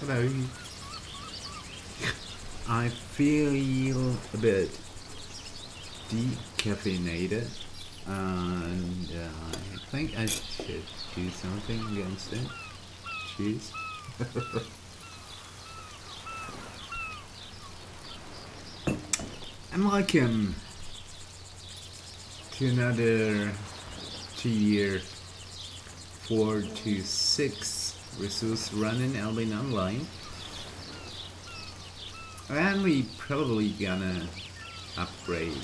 Hello. I feel a bit decaffeinated and uh, I think I should do something against it. Cheers. and welcome to another two year 4 to 6 resource running Albion Online. And we probably gonna upgrade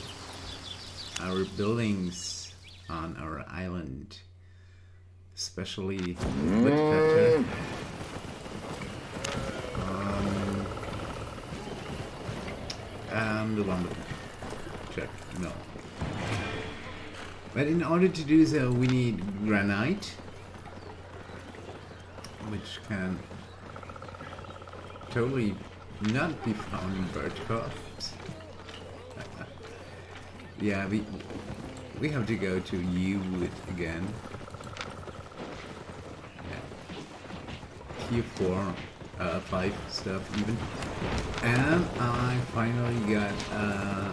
our buildings on our island. Especially woodcutter. Um, and the lumber check, no. But in order to do so we need granite which can totally not be found in bird yeah, we we have to go to Yewood again. Yeah. Q4, uh, 5 stuff even. And I finally got uh,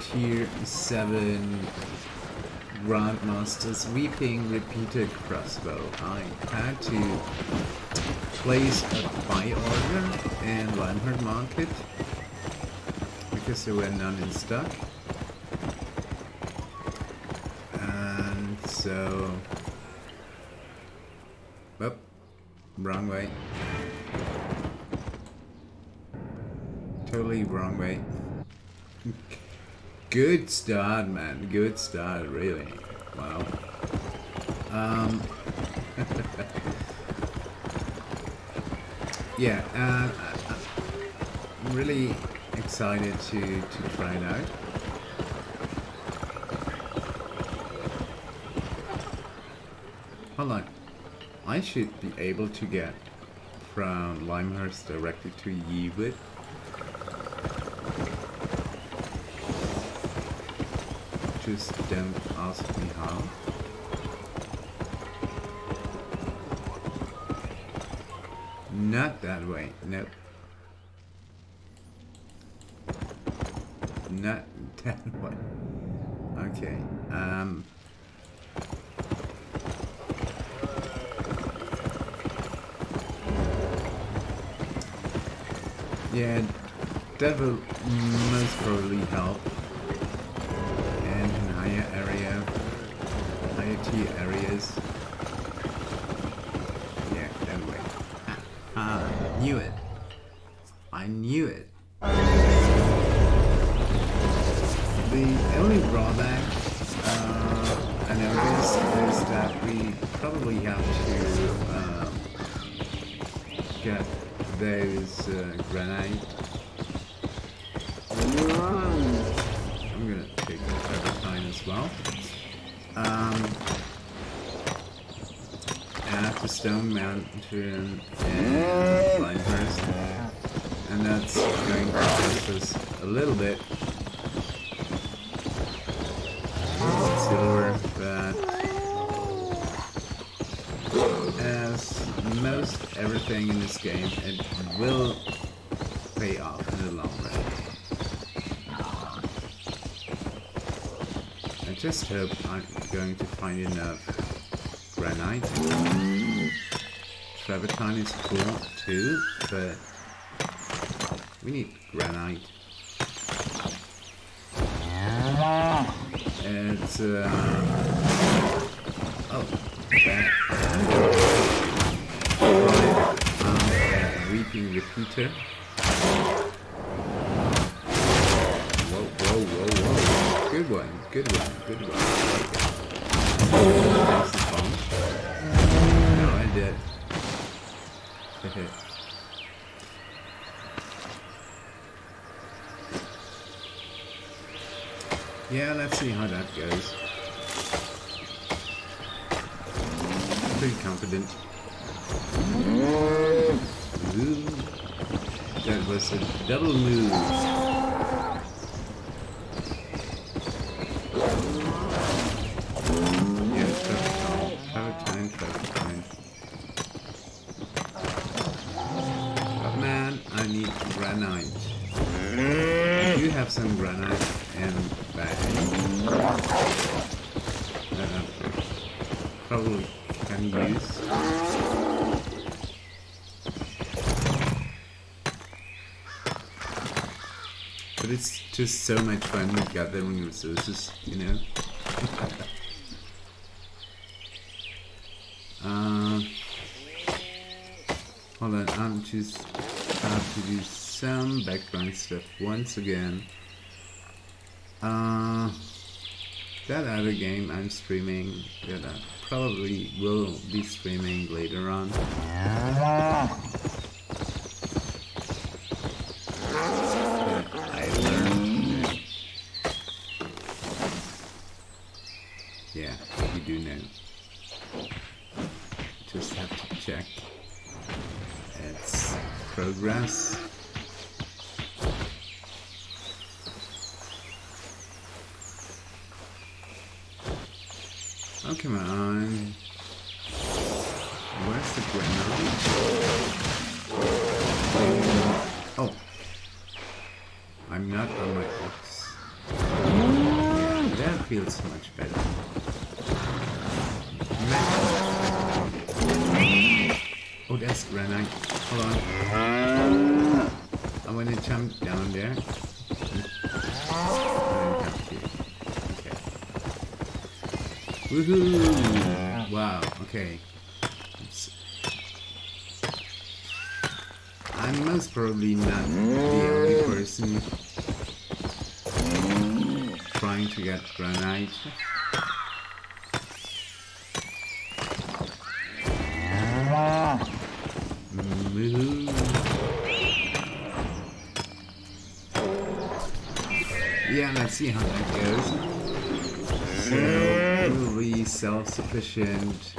tier 7 Grandmaster Weeping Repeater Crossbow. I had to place a buy order in Lymhurst Market because there were none in stock. And so... Oh, wrong way. Totally wrong way. Good start, man. Good start, really. Wow. Um, yeah, uh, I'm really excited to, to try it out. Hold on. I should be able to get from Lymhurst directly to Yewood. Don't ask me how. Not that way, nope. Not that way. Okay, um... Yeah, that will most probably help. Areas. Yeah, that way. Ah, knew it. Mountain in Pinehurst. And that's going to cost us a little bit. Silver, but as most everything in this game, it will pay off in the long run. I just hope I'm going to find enough granite. Travertine is cool too, but we need granite. It's uh oh that reaping repeater. Whoa, whoa, whoa, whoa. Good one, good one, good one. Yeah, let's see how that goes. Pretty confident. Ooh, that was a double move. Granite. I do have some granite and bag. Uh, probably can use. But it's just so much fun gathering resources, you know? uh, hold on, I'm just have to do background stuff once again. Uh, that other game I'm streaming that I probably will be streaming later on. Yeah, you do know. Just have to check its progress. Oh, come on. Where's the grenade? Oh. I'm not on my ox. Yeah, that feels much better. Oh, that's granite. Hold on. I'm gonna jump down there. Okay. Woohoo! Wow, okay. Oops. I'm most probably not the only person trying to get granite. Woohoo! Yeah, let's see how that goes. So, really self-sufficient,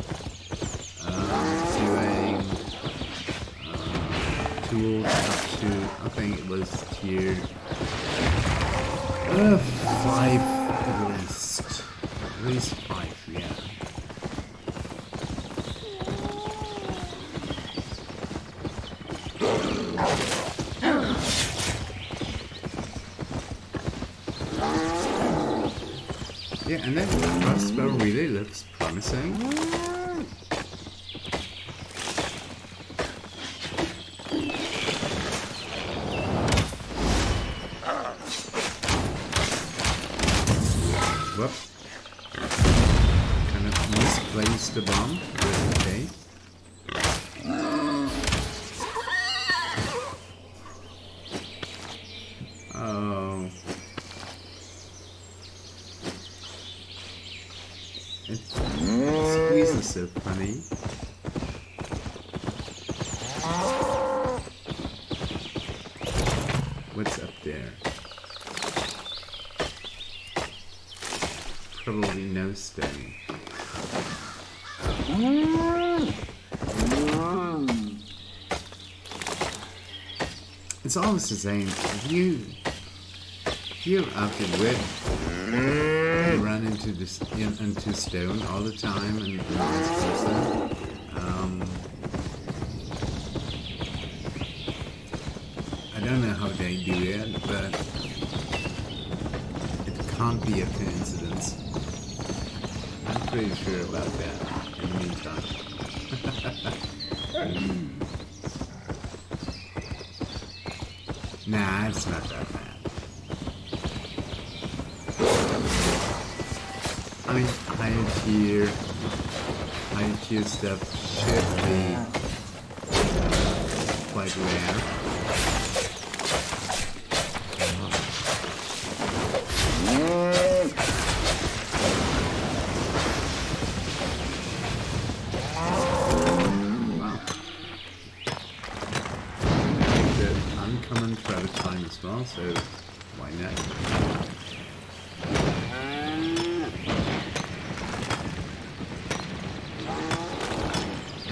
doing uh, tools up to, I think it was tier uh, 5 at least. At least 5, yeah. Yeah, and that crossbow really looks promising. Whoop. Kind of misplaced the bomb, but okay. Oh. It squeezes so funny. What's up there? Probably no stone. It's always the same. You if you're after wood, you run into this in, into stone all the time and. Um, I don't know how they do it, but it can't be a coincidence. I'm pretty sure about that in the meantime. Nah, it's not that bad. I mean, higher tier, tier stuff should be quite rare. Well, so why not?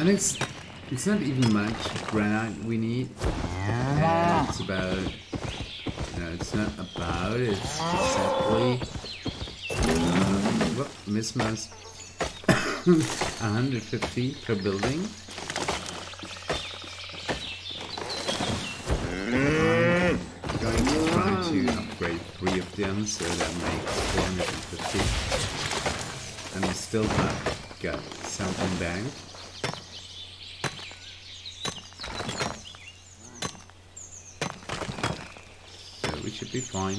And it's it's not even much granite we need. And it's about no, it's not about it's exactly um, well, mismatch 150 per building. Mm. I'm going to try to upgrade three of them so that makes 450. And we still have got something banked.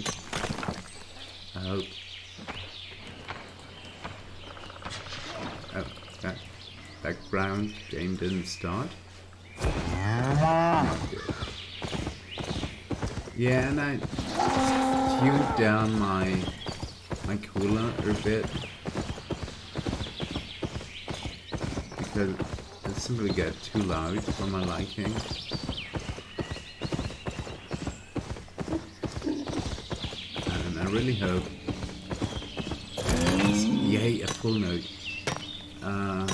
Fine. I hope. Oh, that background game didn't start. Yeah, and I tuned down my my cooler a bit because it simply got too loud for my liking. And I really hope it's, yay a full note. Uh,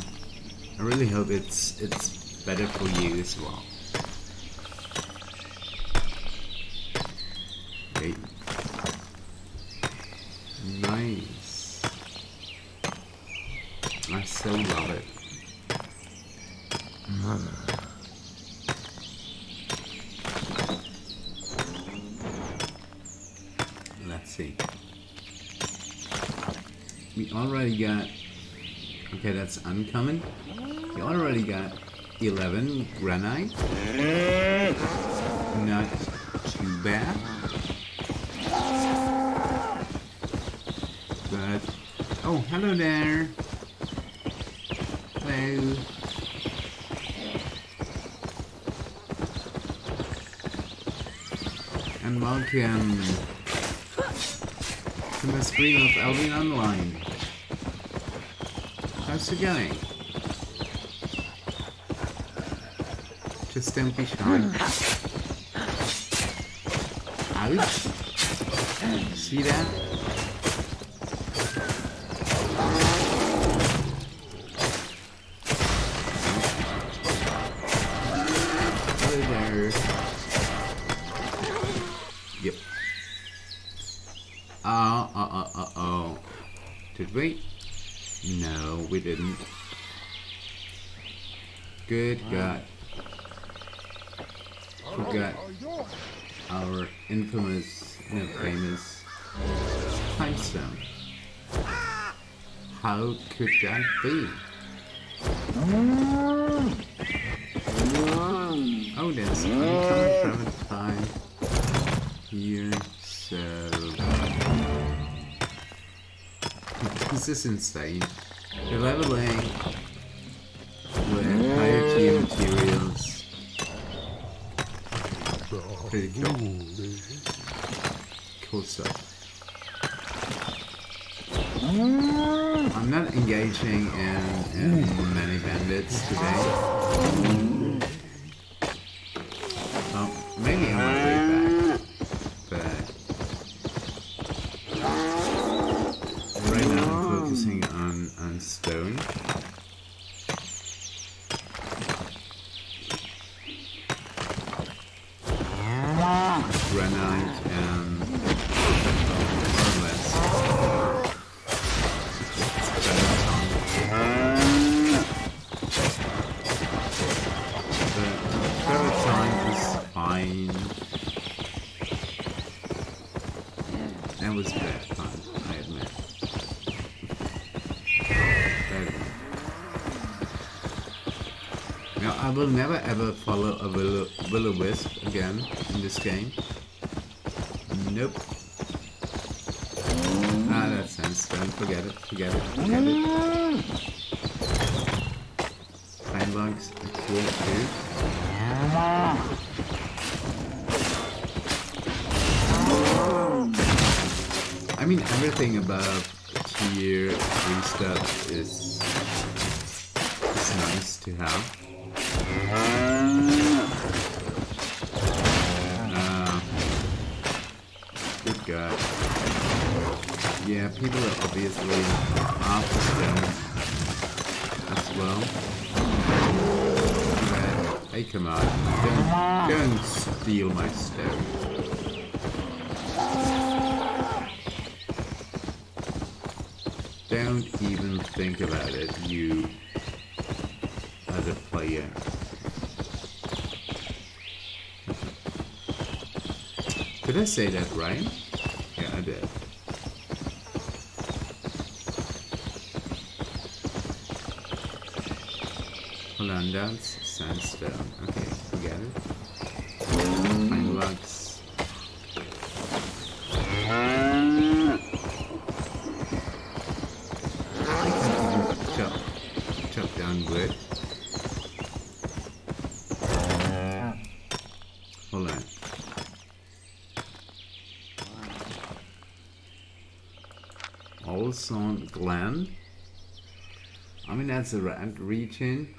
I really hope it's it's better for you as well. Okay. Nice. I so love it. Let's see. We already got. Okay, that's You already got 11 granite. Mm. Not too bad. But. Oh, hello there. Hello. And welcome to the stream of Albion Online. How's it going? Just don't be shy. Hmm. Ouch. See that? Be? Mm. Oh, there's uncommon private time here, so. This is insane. You're leveling never ever follow a will will again in this game. Nope. Ah, that's sandstone. Forget it. Forget it. Forget it. Bugs are cool too. I mean, everything above tier 3 stuff is, is nice to have. Uh, good God. Yeah, people are obviously after stone as well. Hey, come on. Don't, don't steal my stone. Don't even think about it, you yeah. Did I say that right? Yeah, I did. Hold on, that's sandstone. Okay. That's a red region.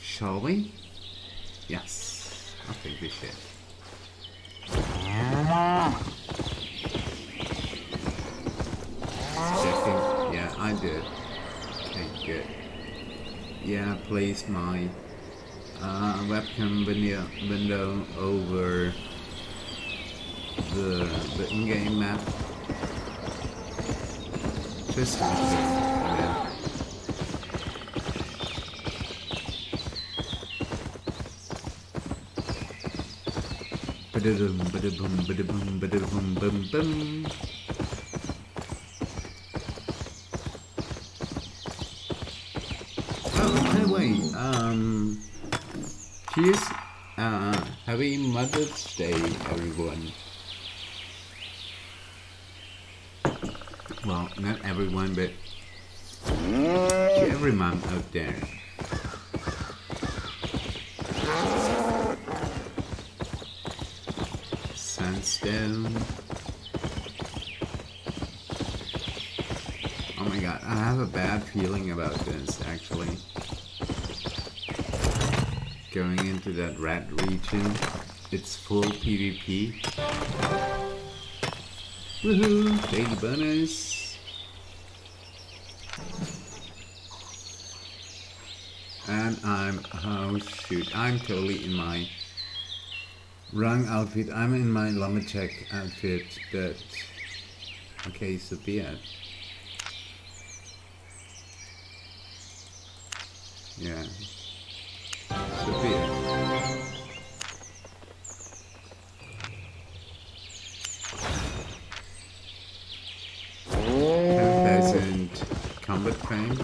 Shall we? Yes. I think we should. Yeah, I did. Okay, good. Yeah, please, placed my uh, webcam window, window over the, the in-game map. Yeah. Ba-da-dum, ba-da-boom, ba-da-boom, ba-da-boom, bum, bum. Oh, by the way, um, cheers, uh, happy Mother's Day, everyone. Well, not everyone, but to every mom out there. Sandstone. Oh my god, I have a bad feeling about this actually. Going into that rat region, it's full PvP. Woohoo! Daily bonus! And I'm, oh shoot, I'm totally in my wrong outfit. I'm in my lumberjack outfit, but okay, so be it. Yeah. So be it. Ten thousand combat fame.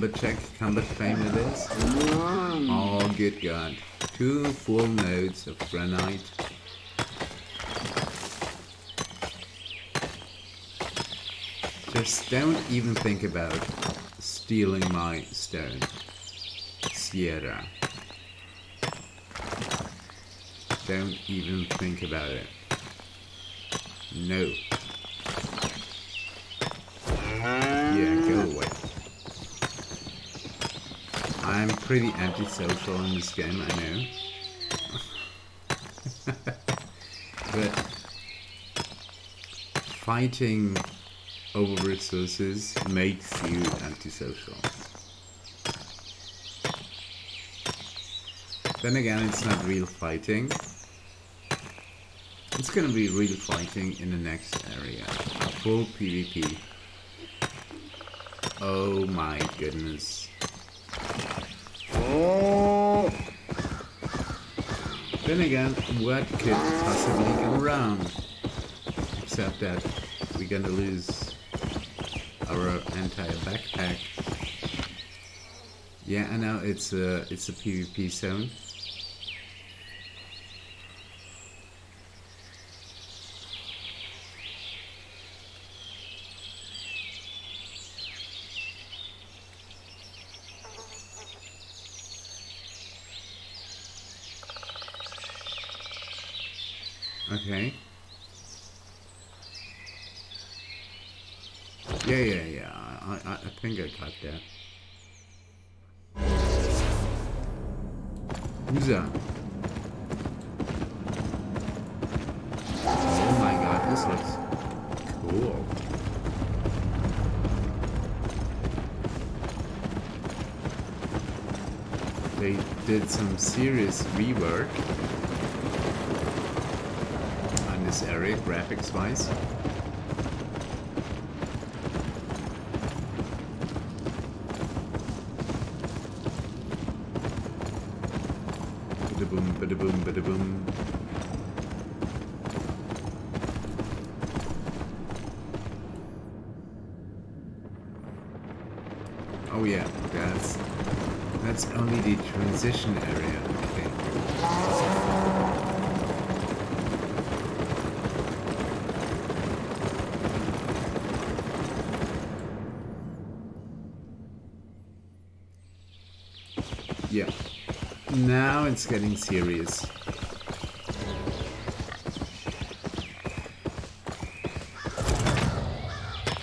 Lumberjack combat fame it is. Oh, good god. Two full nodes of granite. Just don't even think about stealing my stone. Sierra. Don't even think about it. No. Yeah, go away. I'm pretty antisocial in this game, I know. but fighting over resources makes you antisocial. Then again, it's not real fighting. It's gonna be real fighting in the next area. Full PvP. Oh my goodness. Then again, what could possibly go wrong? Except that we're gonna lose our entire backpack. Yeah, I know it's a it's a PvP zone. Okay. Yeah, yeah, yeah. I, I, I think I got that. Who's that? Oh my god, this looks cool. They did some serious rework on this area, graphics wise. Bada boom, bada boom, bada boom. Oh yeah, that's that's only the transition area. Okay. Yeah. Now it's getting serious.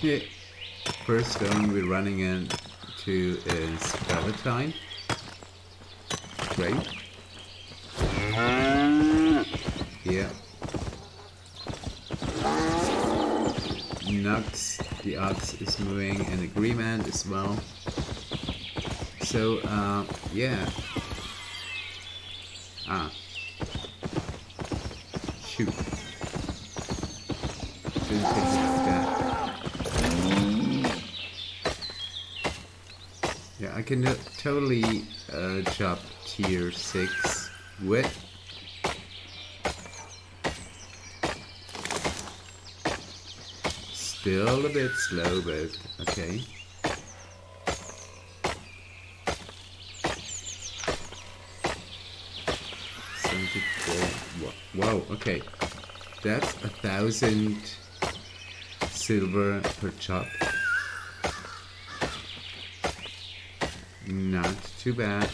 Yeah. First stone we're running into is Travertine. Great. Yeah. Nux, the ox is moving in agreement as well. So, uh, yeah. Ah. Shoot. Didn't think about that. Yeah, I can totally uh, chop tier 6 with Still a bit slow, but okay. Whoa, okay. That's a thousand silver per chop. Not too bad.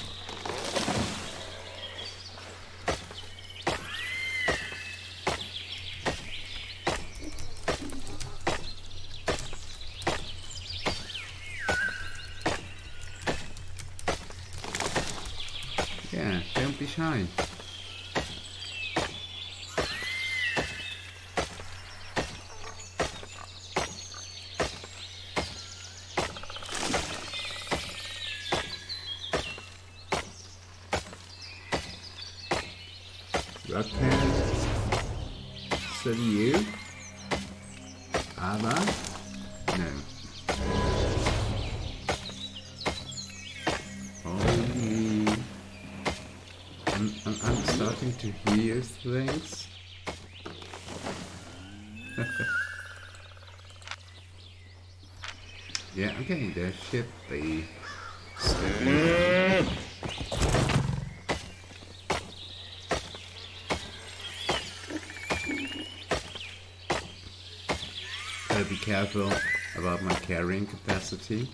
Capacity.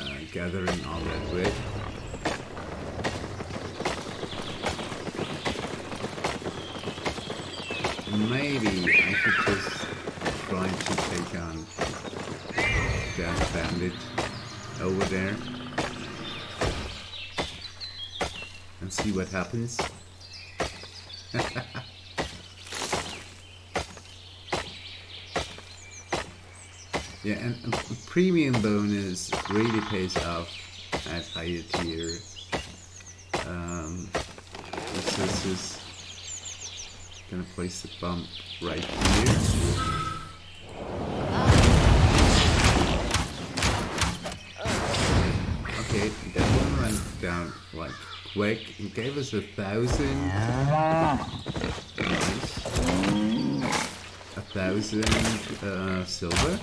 Uh, gathering our that wood. Maybe I should just try to take on that bandit over there and see what happens. Yeah, and a a premium bonus really pays off at higher tier. Um, this is gonna place the bump right here. Okay, that one went down like quick. It gave us a thousand. Nice. A thousand uh, silver.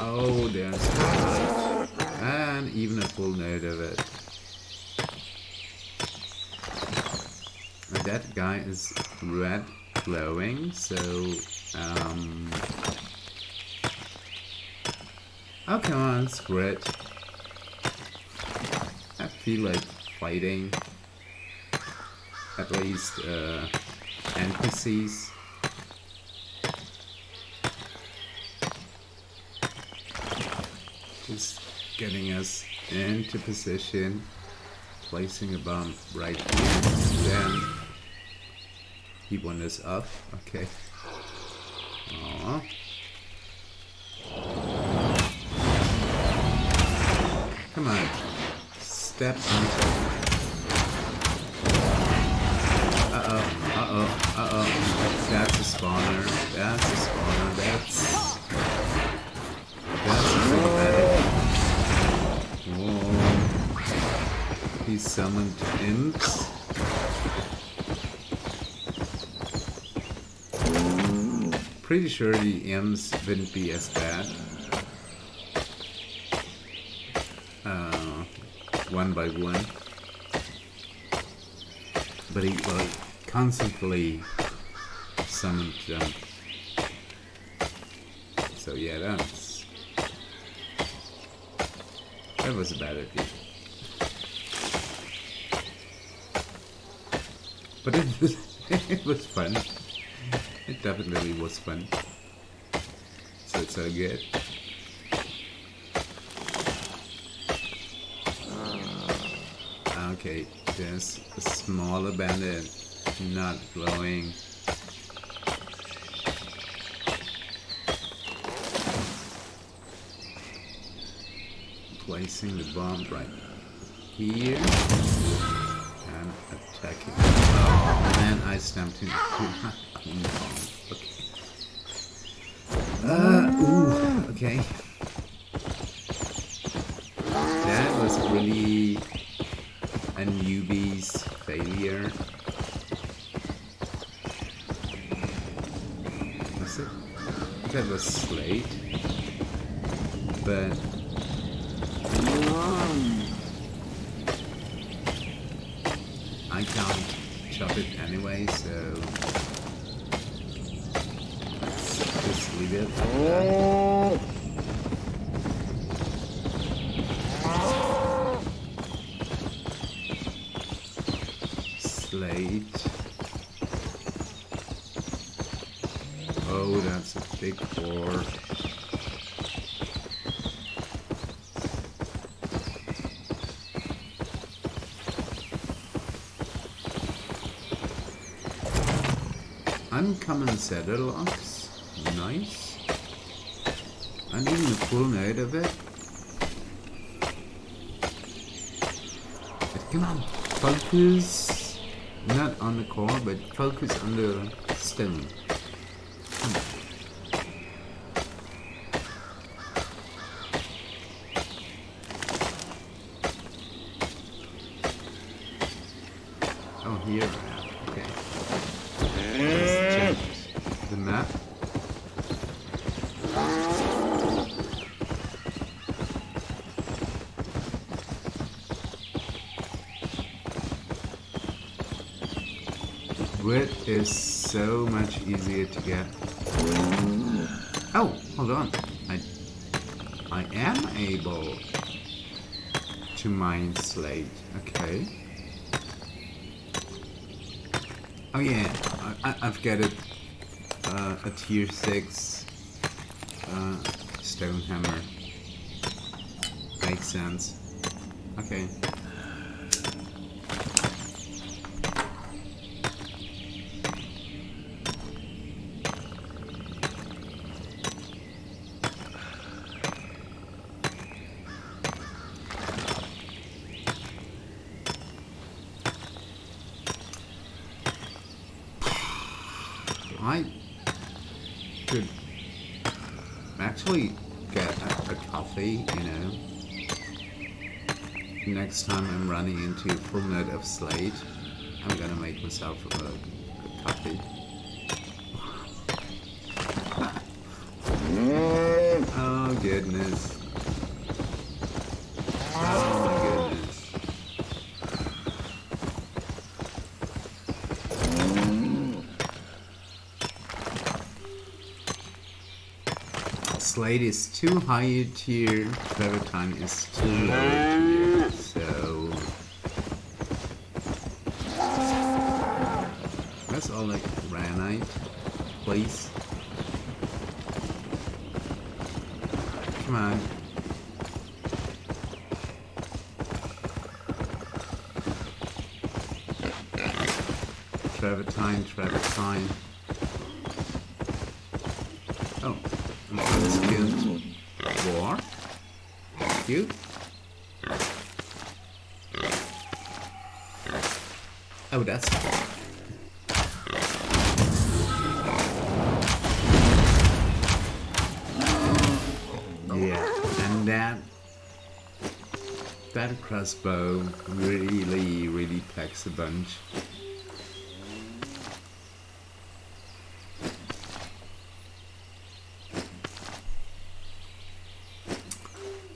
Oh, there's and even a full node of it. And that guy is red glowing, so um. Oh come on, screw it. I feel like fighting at least uh, NPCs. Just getting us into position, placing a bomb right here. Then he won us up. Okay. Aww. step into. Uh oh, uh oh, uh oh. That's a spawner. That's a spawner. That's. That's a pretty Whoa. He summoned imps. Pretty sure the imps wouldn't be as bad. Uh, one by one. But he will constantly summoned. So yeah, that's that was a bad idea. But it was it was fun. It definitely was fun. So it's so good. Ah. Okay, there's a smaller bandit not glowing. Placing the bomb right here and attacking. Oh man, I stamped him. Oh, okay. Uh, ooh, okay. That was really a newbie's failure. Was it? That was Slate. But I can't chop it anyway, so let's just leave it. Oh, that's a big floor. Uncommon saddle ox. Nice. And even a full nade of it. But come on, focus not on the core, but focus on the stone. Oh, here. Okay. the map. Wit is so much easier to get. Oh, hold on. I I am able to mine slate. Okay. Oh yeah, I, have got a, uh, a tier 6 uh, stone hammer. Makes sense. Okay. I could actually get a, a, coffee, you know. Next time I'm running into full net of slate, I'm gonna make myself a, a coffee. oh goodness. Oh my goodness. Slate is too high tier, Travertine is too low tier, so... That's all like granite, please. Come on. Travertine, Travertine. Oh, Unskilled war. Thank you. Oh, that's Yeah, and that that crossbow really, really packs a bunch.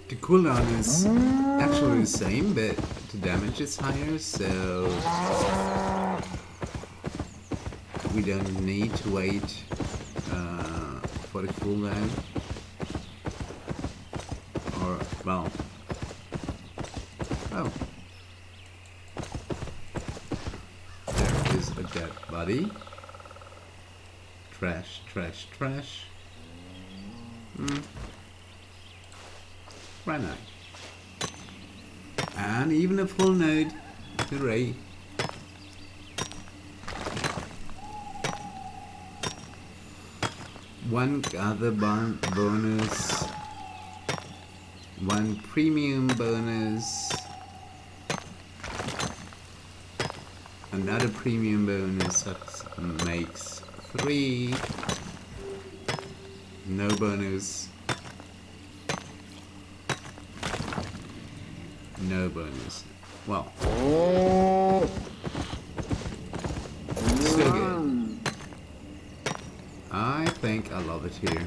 The cooldown is actually the same, but the damage is higher, so we don't need to wait uh, for the cooldown. Or, well, oh. There is a dead Trash, trash, trash. Hmm. Right now. And even a full node. Hooray. One other bon bonus. One premium bonus. Another premium bonus that makes three. No bonus. No bonus. Well. Still good. I think I love it here.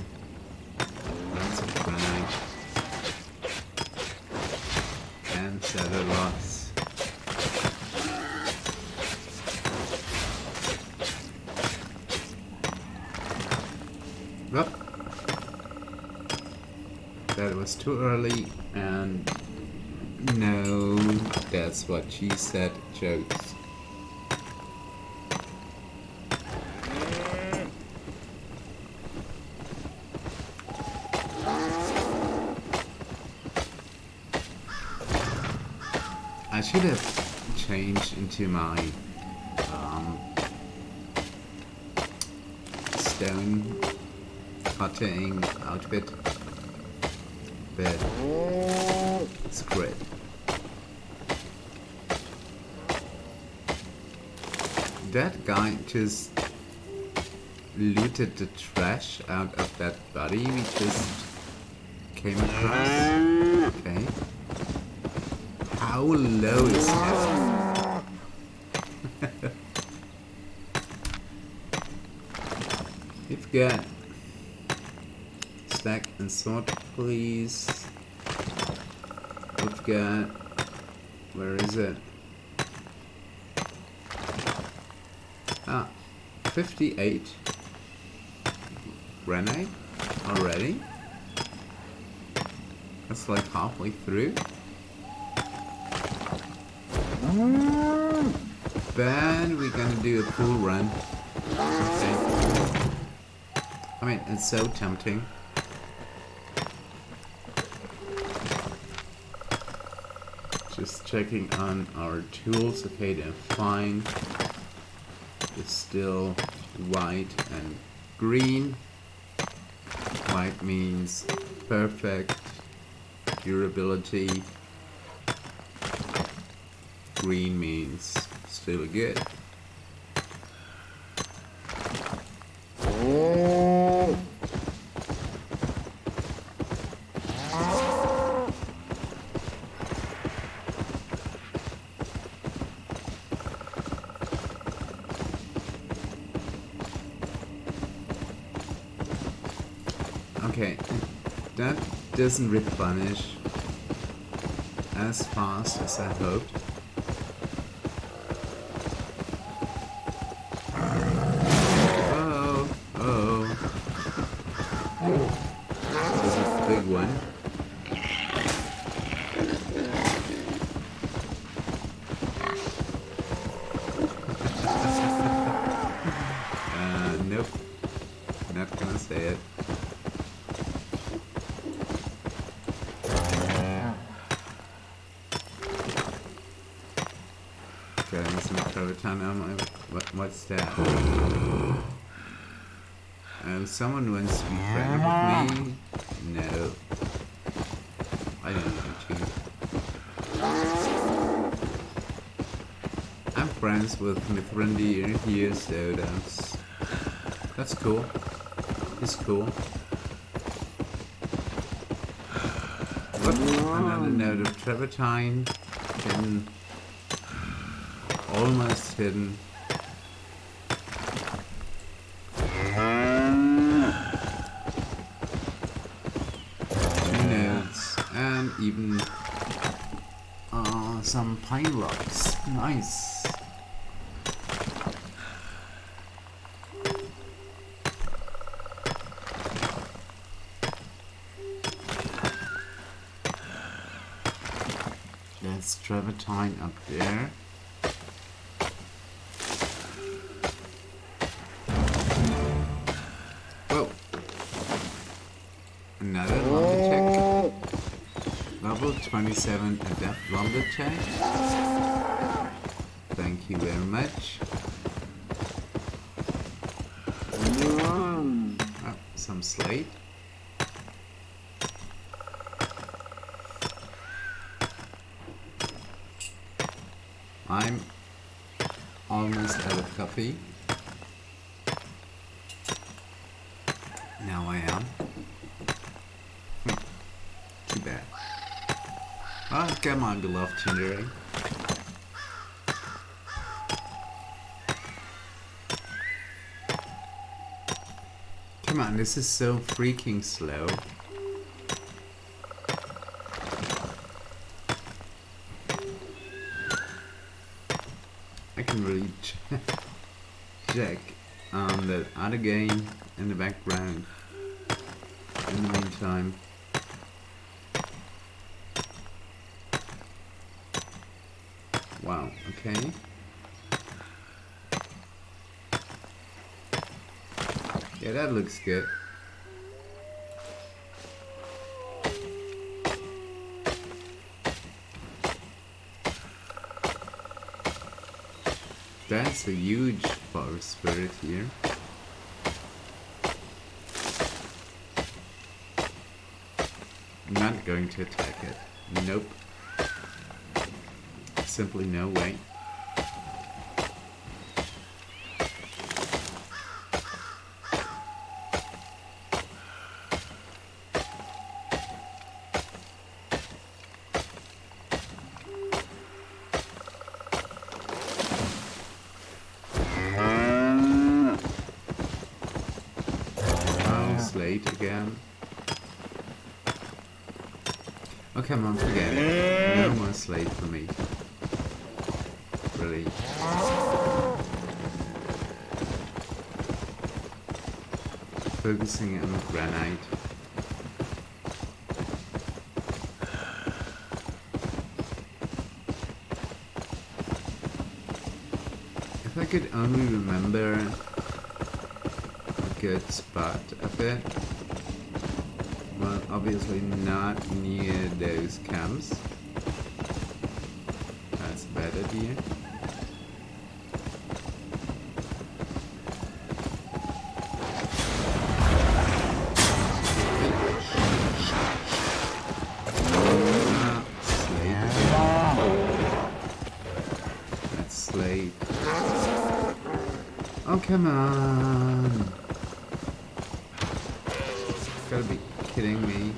Too early and no, that's what she said, jokes. I should have changed into my um, stone cutting outfit, it's great. That guy just looted the trash out of that body we just came across. Okay. How low is that? Got stack and sort, please. We've got where is it? Ah, 58 granite already. That's like halfway through. Then we're gonna do a full run. I mean, it's so tempting. Checking on our tools. Okay, they're fine. It's still white and green. White means perfect durability. Green means still good. Okay, that doesn't replenish as fast as I hoped. Oh, oh. This is a big one. uh, nope. Not gonna say it. Getting some Croatan on my. What, what's that? Um, someone wants to be friendly with me? No. I don't want to. I'm friends with Mithrandir here, so that's that's cool. It's cool. But another node of travertine hidden, almost hidden. Two and even uh, some pine logs. Nice. That's up there. Whoa. Another lumberjack. Level 27 adept lumberjack. Thank you very much. Oh, some slate. I'm almost out. Now I am. Hmm. Too bad. Oh, come on, beloved Chindery. Come on, this is so freaking slow. I can really ch check other game in the background. In the meantime. Wow, okay. Yeah, that looks good. That's a huge forest spirit here. Not going to attack it. Nope. Simply no way. Oh, slate again. Oh, come on, forget it. No more slate for me. Really. Focusing on granite. If I could only remember a good spot of it. Obviously not near those camps. That's a bad idea. Ah, slate again. That's slate. Oh, come on. Gotta be kidding me.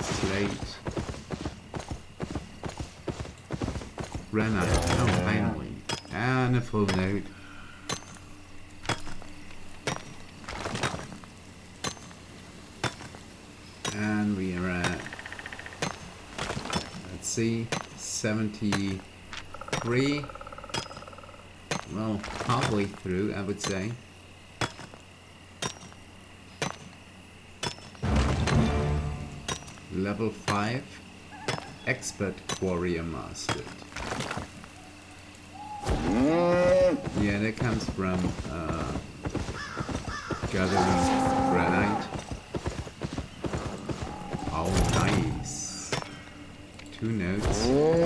Slate. Granite. Oh, finally. And a full node. And we are at, let's see, 73. Well, halfway through, I would say. Level 5, Expert Quarrier Mastered. Yeah, that comes from uh, gathering granite. Oh, nice. Two nodes.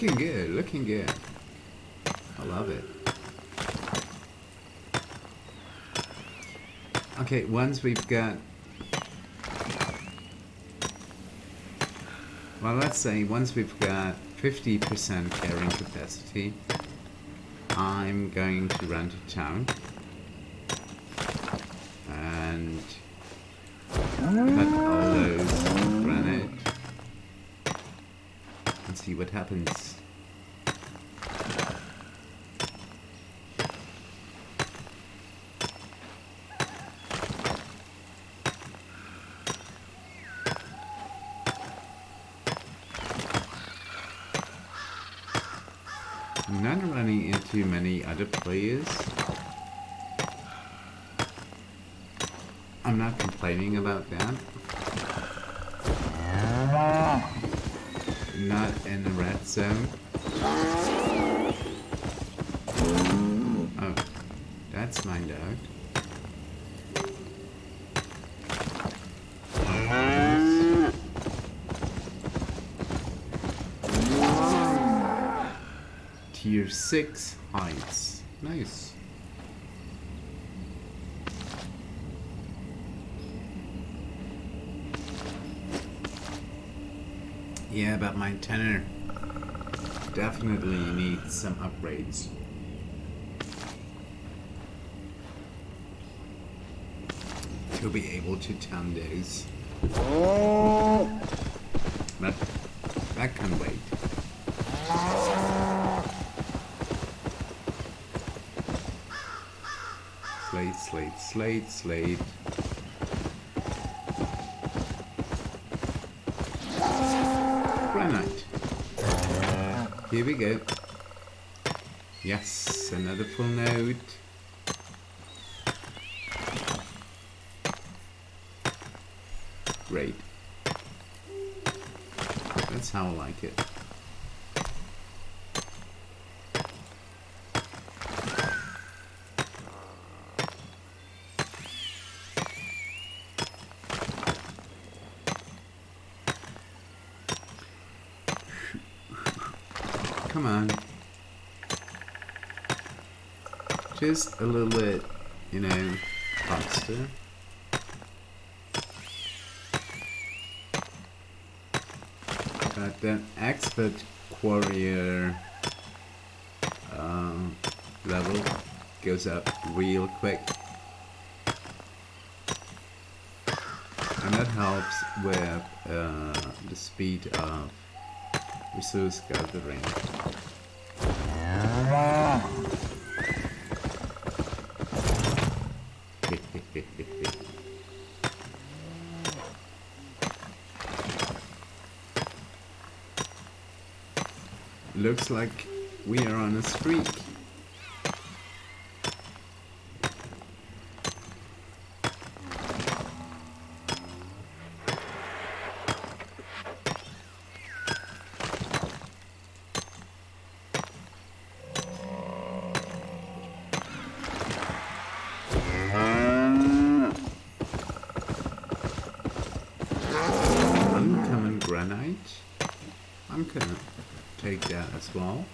Looking good, looking good. I love it. Okay, once we've got... Well, let's say once we've got 50% carrying capacity, I'm going to run to town. And cut all those granite and see what happens. I'm not running into many other players. I'm not complaining about that. Not in the red zone. Oh, that's my dog. 6 hides. Nice. Yeah, but my tanner definitely needs some upgrades. To be able to tend those. But oh that can wait. Slate, slate, slate. Granite. Here we go. Yes, another full node. Great. That's how I like it. A little bit, you know, faster. But then expert quarrier um, level goes up real quick. And that helps with uh, the speed of resource gathering. Looks like we are on a streak. Uncommon granite. I'm gonna take that as well.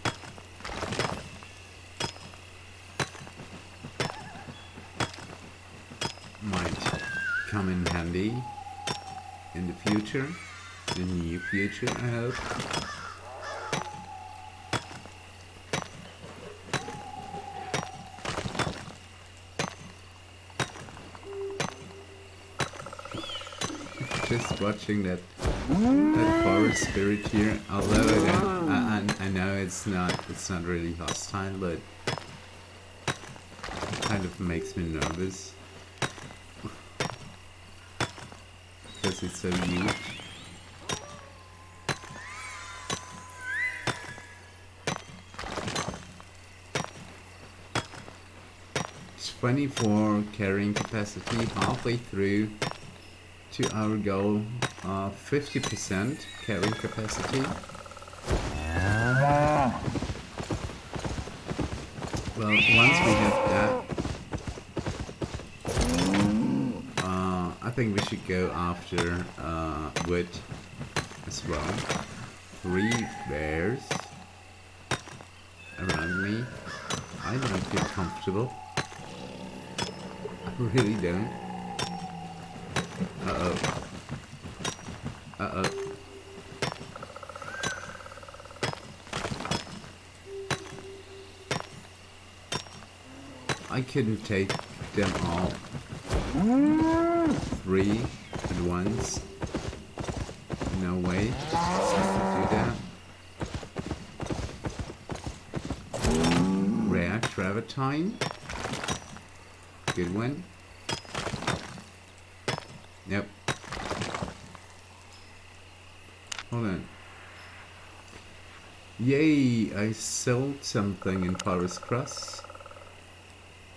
Might come in handy in the future, the future, I hope. Just watching that that forest spirit here, although I, I, I, know it's not it's not really hostile, but it kind of makes me nervous because it's so huge. 24 carrying capacity halfway through to our goal of 50% carrying capacity. Well, once we have that, uh, I think we should go after uh, wood as well. Three bears. around me. I don't feel comfortable. Really don't. Uh-oh. Uh-oh. I couldn't take them all three at once. No way I do that. Rare travertine. Good one. Yep. Hold on. Yay, I sold something in Paris Cross.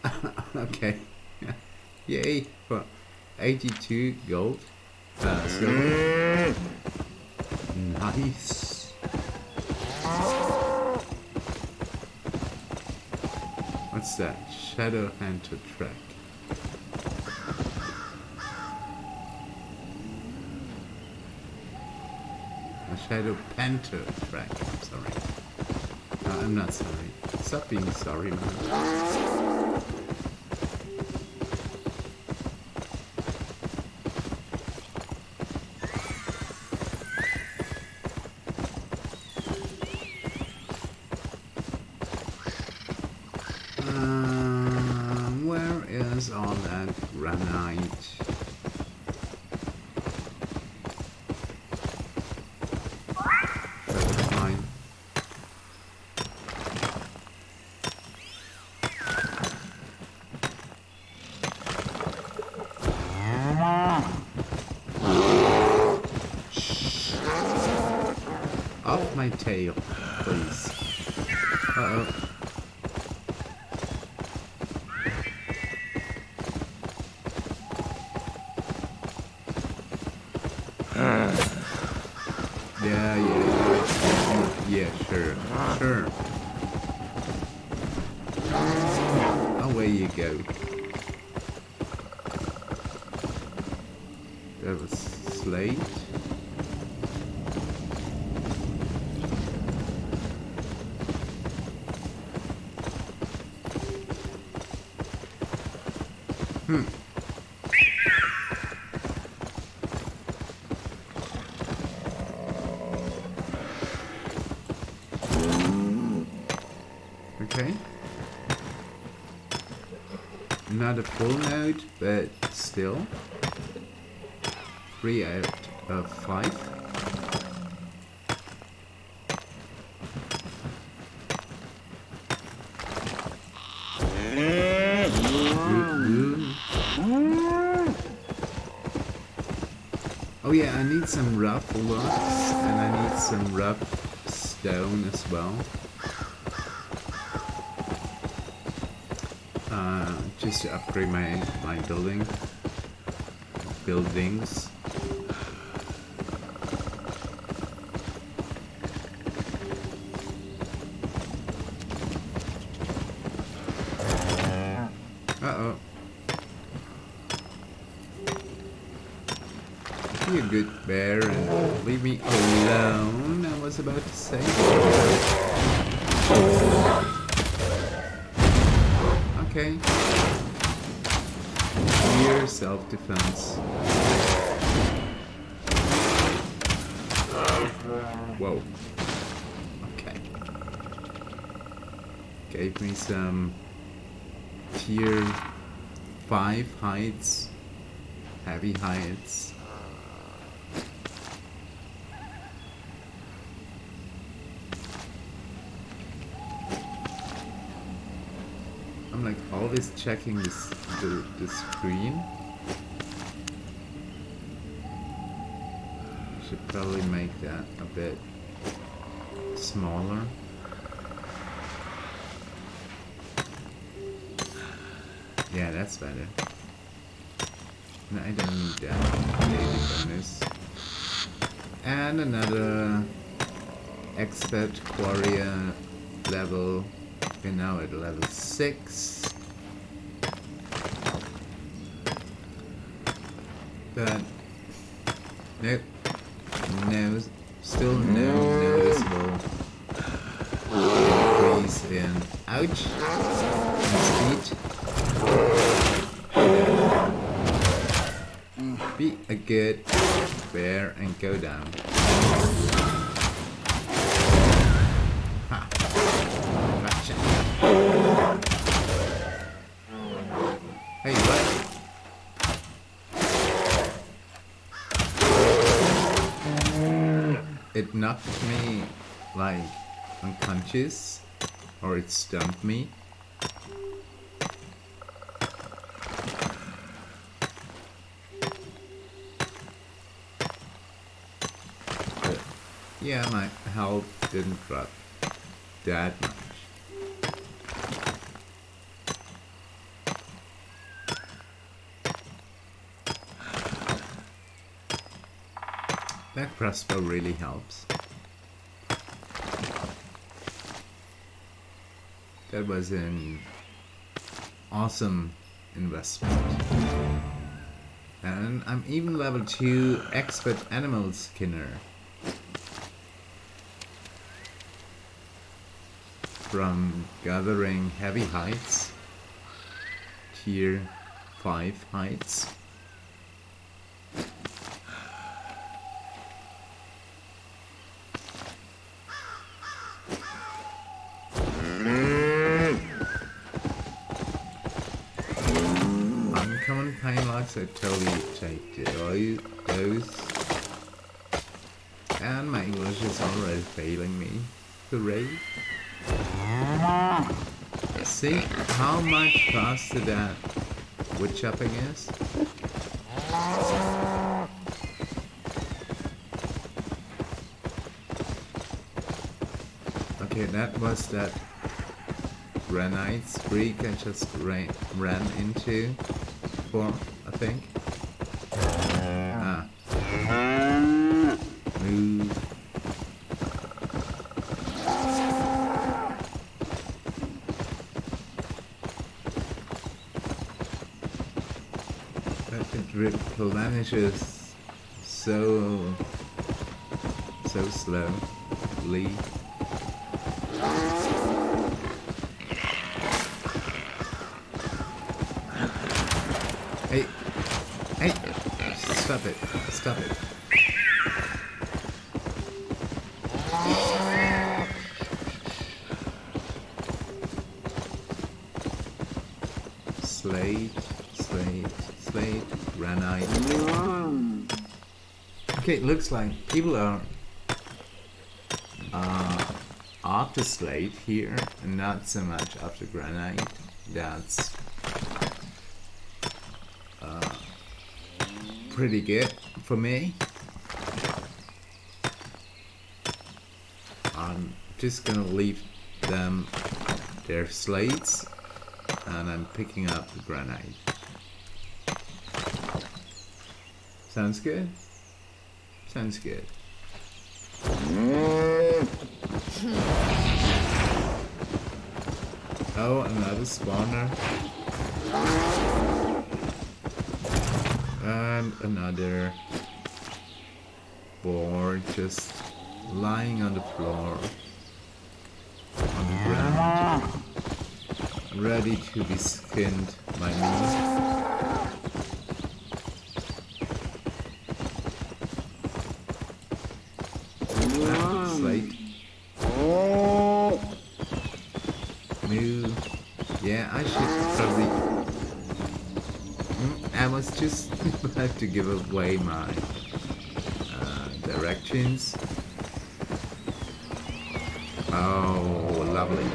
okay. Yay for 82 gold. Uh, silver. Nice. That? Shadow Hunter track. A Shadow Panther track. I'm sorry. Uh, I'm not sorry. Stop being sorry, man. Um, where is all that granite? That's fine. Shh. Off my tail, please. Uh-oh. Yeah, yeah, yeah. Yeah, sure. Sure. Away you go. That was slate. Hmm. Okay. Not a full node, but still. Three out of five. Ooh, ooh. Oh yeah, I need some rough rocks and I need some rough stone as well. Uh, just to upgrade my my building buildings. Uh oh. Be a good bear and leave me alone. I was about to say. Okay. Self-defense. Whoa. Okay. Gave me some tier 5 hides. Heavy hides. I'm like always checking this the, the screen. Should probably make that a bit smaller. Yeah, that's better. No, I don't need that daily bonus. And another expert quarrier level. We're now at level 6. But nope. No still no noticeable increase in ouch and speed. Be a good bear and down. Ha. Gotcha. Hey, what? It knocked me like unconscious or it stunned me. But yeah, my health didn't drop that much. That crossbow really helps. That was an awesome investment. And I'm even level 2 expert animal skinner. From gathering heavy hides, tier 5 hides. Uncommon pine logs, I totally take those. And my English is already failing me. Hooray. See how much faster that wood chopping is? Okay, that was that granite streak I just ran, ran into for, I think. Ah. Move. But it replenishes so so slowly. Hey, hey, stop it, stop it. Slate, slate, slate, granite. Okay, it looks like people are uh, after slate here and not so much after granite. That's uh, pretty good for me. I'm just gonna leave them their slates and I'm picking up the granite. Sounds good? Sounds good. Mm. Oh, another spawner. And another board just lying on the floor. On the ground. Ah. Ready to be skinned by me. Ah, Slate. Move. Yeah, I should probably Mm, I was just about to give away my uh, directions. Oh, lovely.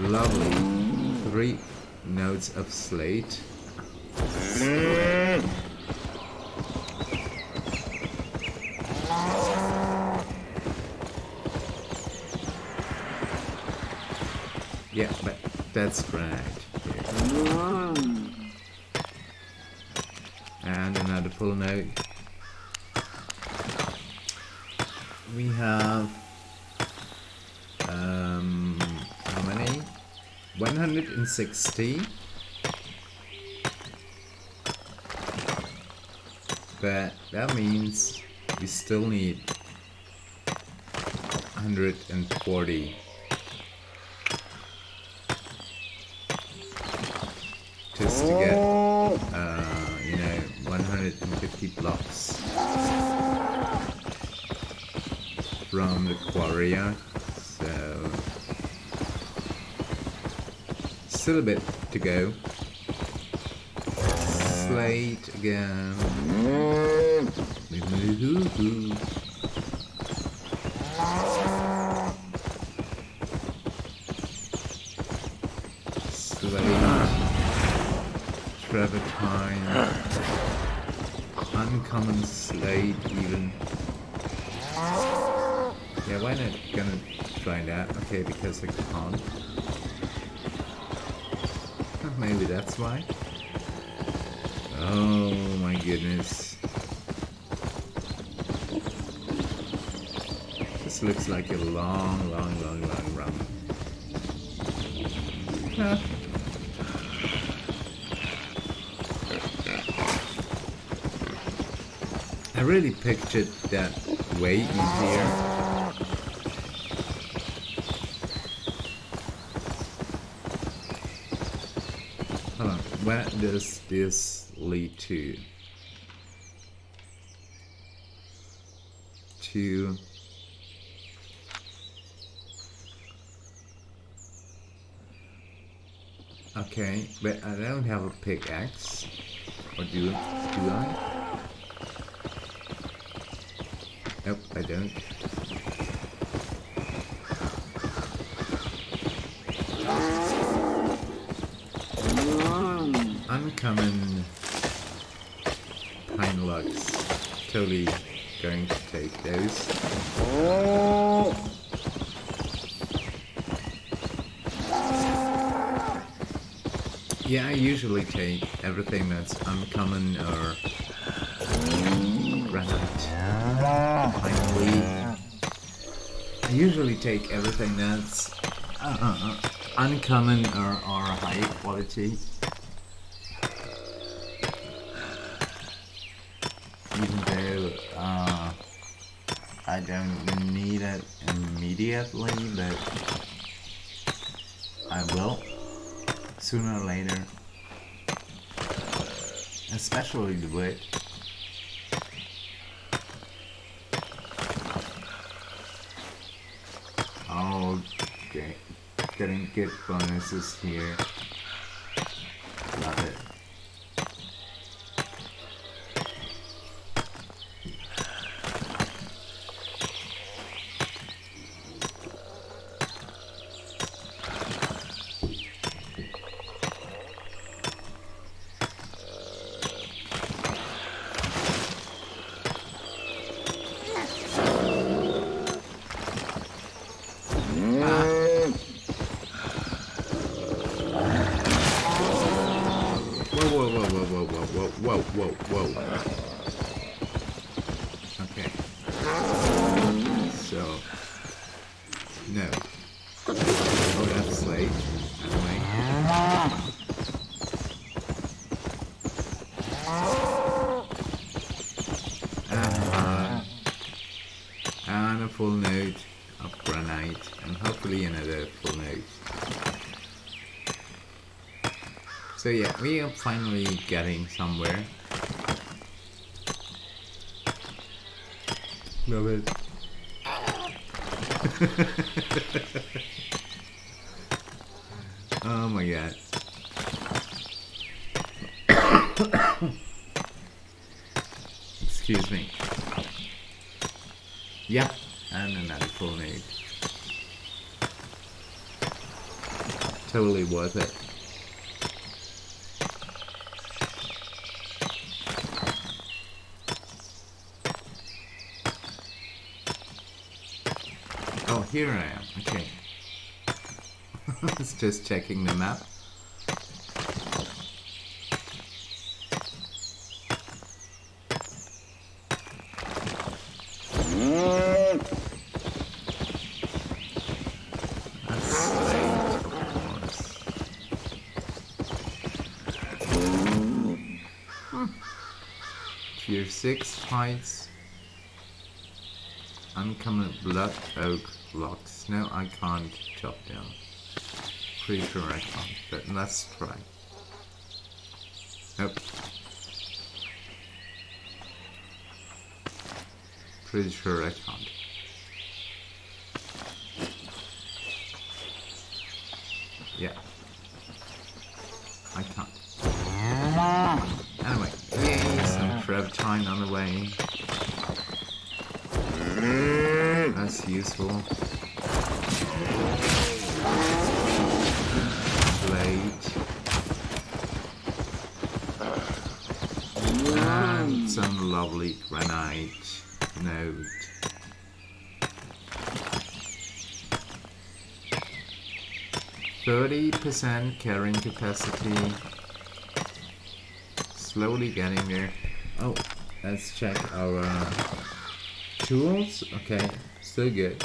Lovely. Three nodes of slate. Yeah, but that's. Here. And another full node. We have um how many? 160 but that means we still need 140 still a bit to go. Slate again. Slate. Travertine. Uncommon slate even. Yeah, why not gonna try that? Okay, because I can't. That's why. Oh my goodness. This looks like a long, long, long, long run. Huh. I really pictured that way easier. Hold on, where does this lead to? To... Okay, but I don't have a pickaxe. Or do, do I? Nope, I don't. Uncommon pine logs. Totally going to take those. Yeah, I usually take everything that's uncommon or granite. Finally, I usually take everything that's uh, uncommon or, or high quality. Even though uh, I don't need it immediately, but I will sooner or later. Especially the wood. Oh, okay. Getting good bonuses here. Full node of granite, and hopefully another full node. So yeah, we are finally getting somewhere. Love it. oh my god. Excuse me. Another nade. Totally worth it. Oh, here I am. Okay. it's just checking the map. Heights, I'm coming Black Oak Locks. No, I can't chop down. Pretty sure I can't, but let's try. Nope. Pretty sure I can't. percent carrying capacity. Slowly getting there. Oh, let's check our tools. Okay, still good.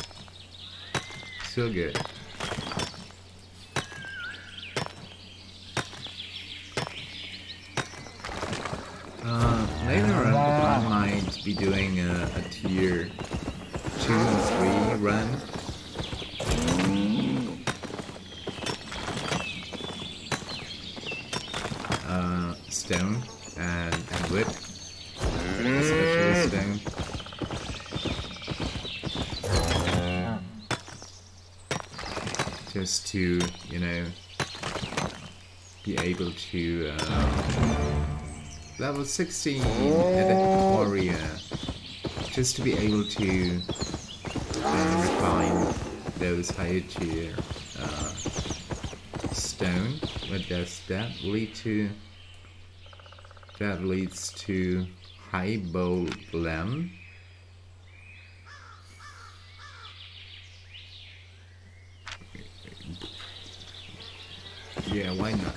Still good. Uh, later on, I might be doing a, a tier 2 and 3 run to, you know, be able to uh, level 16 at quarrier. Just to be able to uh, refine those higher tier uh, stone what does that lead to that leads to high bowl gem yeah why not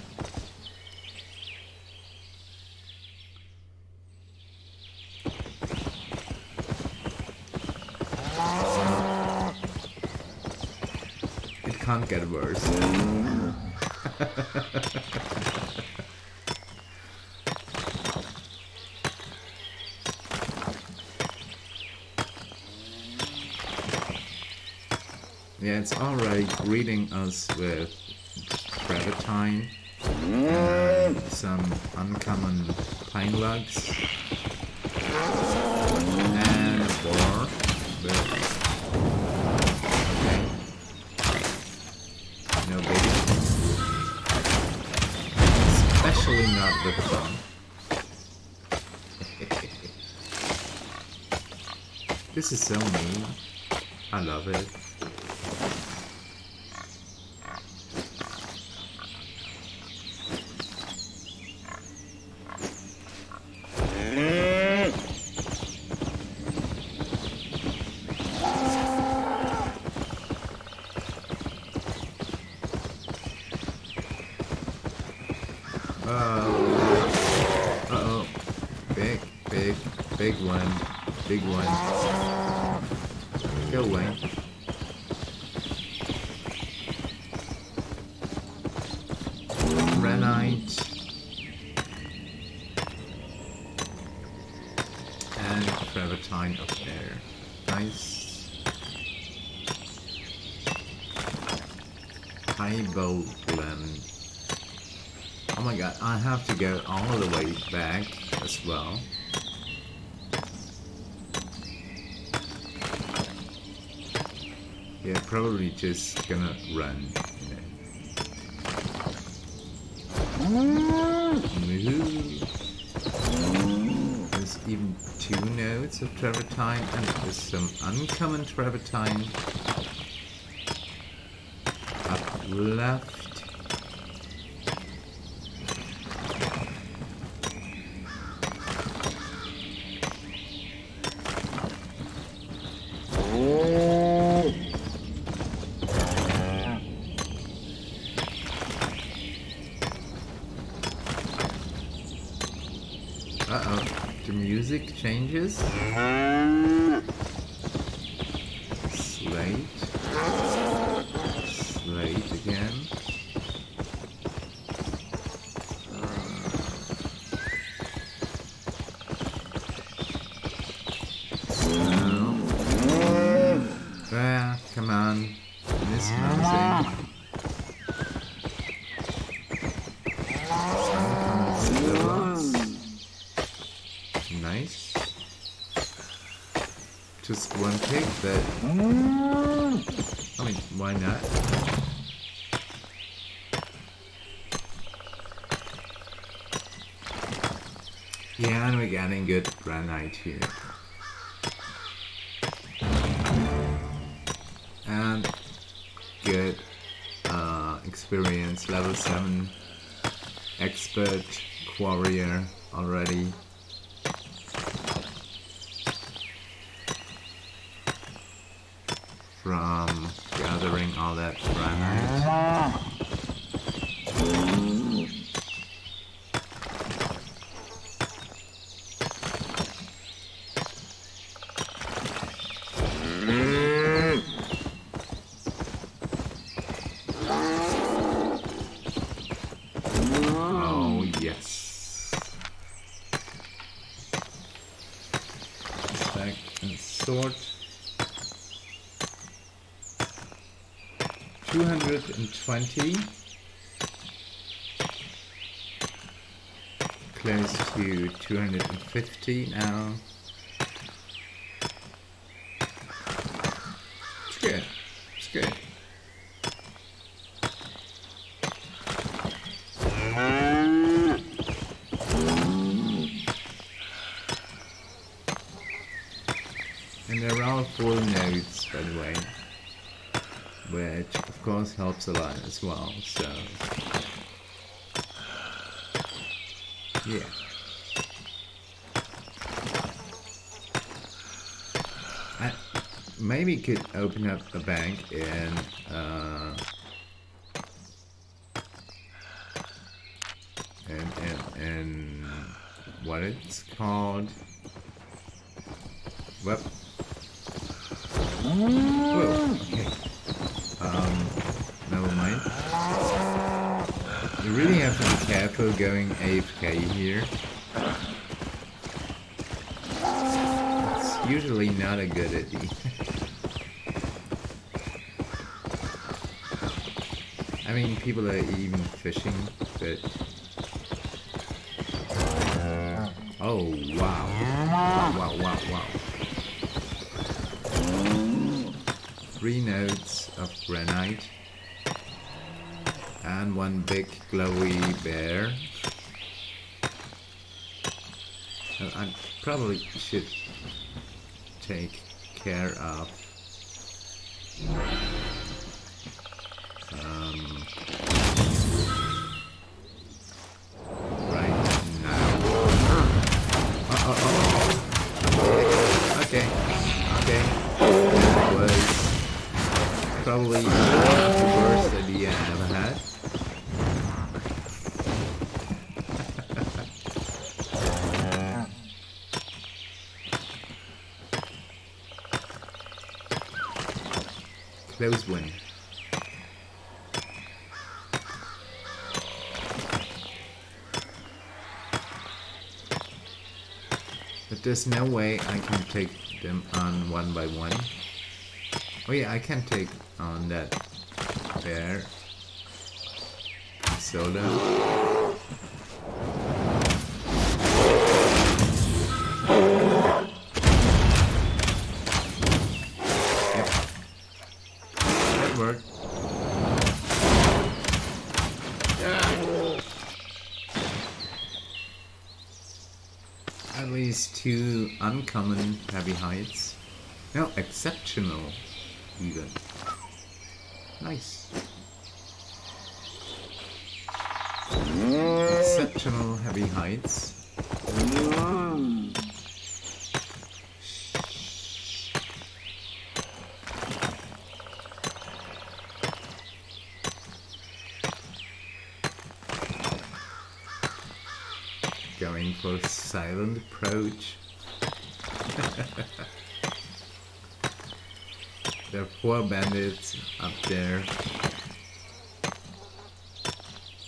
Get worse. yeah, it's alright greeting us with Travertine and some uncommon pine logs this is so mean I love it Uh oh. Big, big, big one. Big one. Go away. Granite. And Travertine up there. Nice. Bow blend. Oh my god, I have to go all the way back as well. Yeah, probably just gonna run. There's even two nodes of travertine and there's some uncommon travertine up left. Uh-oh, the music changes. Slate. Slate again. No. Ah, come on. Miss music. Nice. To just one I mean, why not? Yeah, and we're getting good granite here. And good uh, experience, level 7 expert quarrier already. From gathering all that ah. granite. Oh, yes. Stack and sort. 220. Close to 250 now. It's good. It's good. And they're all full nodes, by the way. Which, of course, helps a lot as well, so... Yeah. I maybe could open up a bank and, uh... and, in, in... What it's called? Going AFK here. It's usually not a good idea. I mean, people are even fishing, probably the worst idea I ever had. Close win. But there's no way I can take them on one by one. Oh yeah, I can take on that bear solo. Yep. That worked. At least two uncommon heavy hides. No, exceptional even. Nice. Exceptional heavy hides. Going for a silent approach. There are four bandits up there.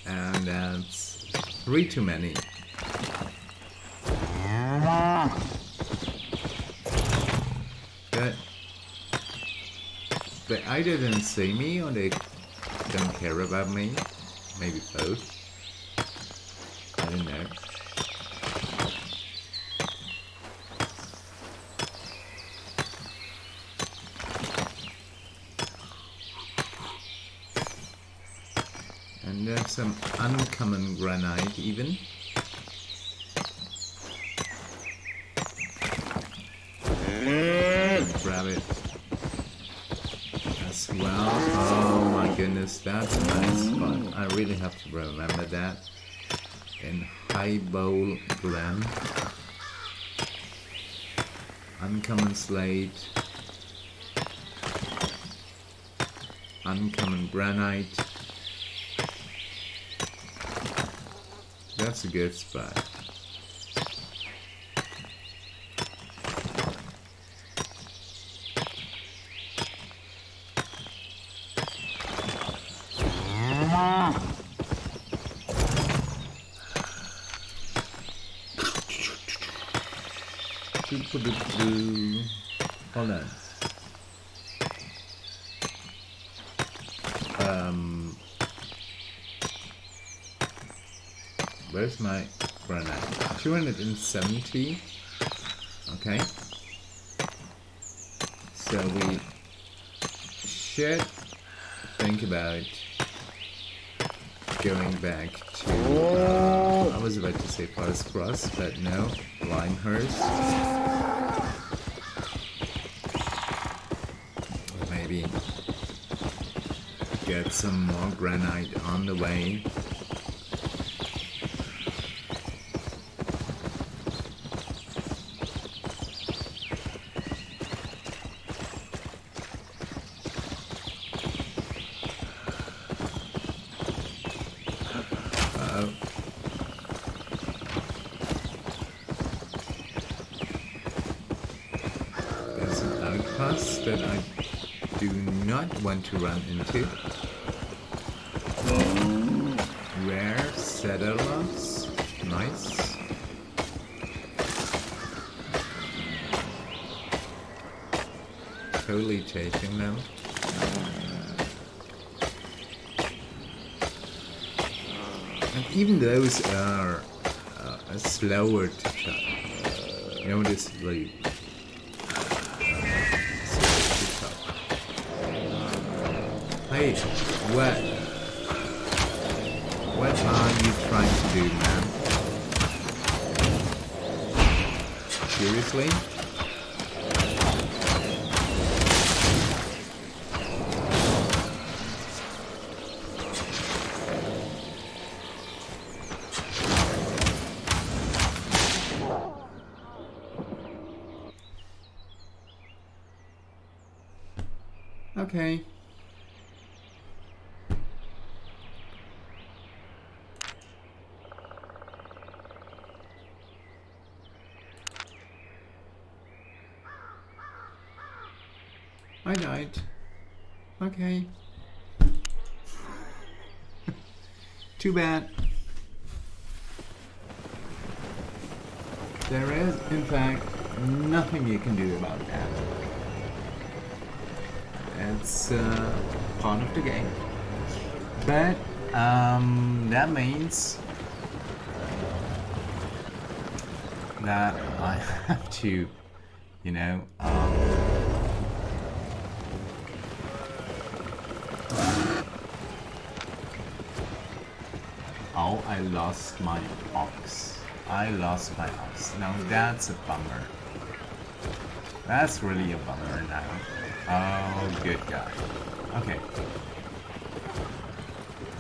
And that's three too many. But they either didn't see me or they don't care about me. Maybe both. I don't know. And there's some uncommon granite even. Grab it as well. Oh my goodness, that's a nice spot. I really have to remember that. In High Bowl Glen. Uncommon Slate. Uncommon Granite. That's a good spot. Hold on. Um, where's my granite? 270. Okay. So we should think about going back to. Uh, I was about to say Forest Cross, but no, Lymhurst. Or maybe get some more granite on the way. Uh-oh. There's an outpost that I do want to run into. Rare settlers. Nice. Totally chasing them. And even those are uh, slower to chop. You know, this like what? What are you trying to do, man? Seriously? Okay. Died. Okay. Too bad. There is, in fact, nothing you can do about that. It's uh, part of the game. But um, that means that I have to, you know, um, oh, I lost my ox. I lost my ox. Now that's a bummer. That's really a bummer now. Oh, good guy. Okay.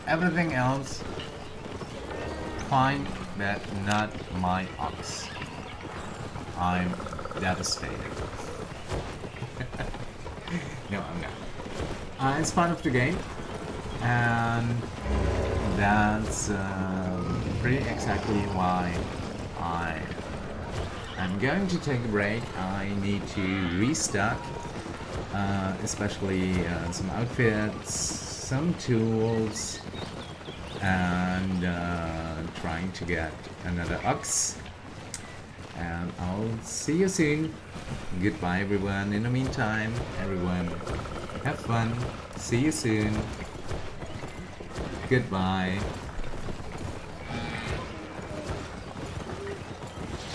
Everything else, fine, but not my ox. I'm devastated. no, I'm not. Uh, it's part of the game, and that's um, pretty exactly why I am going to take a break. I need to restock uh, especially uh, some outfits, some tools, and uh, trying to get another ox. And I'll see you soon. Goodbye, everyone. In the meantime, everyone, have fun. See you soon. Goodbye.